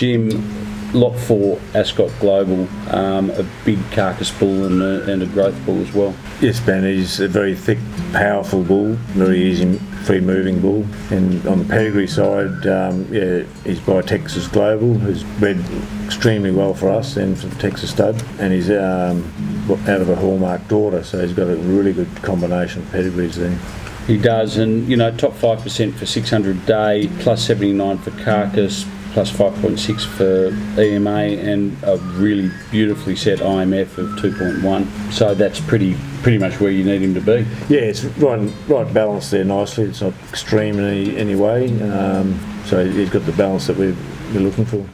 Jim, Lot 4, Ascot Global, um, a big carcass bull and a, and a growth bull as well. Yes, Ben, he's a very thick, powerful bull, very easy, free moving bull. And on the pedigree side, um, yeah, he's by Texas Global, who's bred extremely well for us and for the Texas stud. And he's um, out of a Hallmark daughter, so he's got a really good combination of pedigrees there. He does, and you know, top 5% for 600 day, plus 79 for carcass, plus 5.6 for EMA, and a really beautifully set IMF of 2.1. So that's pretty pretty much where you need him to be. Yeah, it's right, right balanced there nicely. It's not extreme in any, any way. Um, so he's got the balance that we're, we're looking for.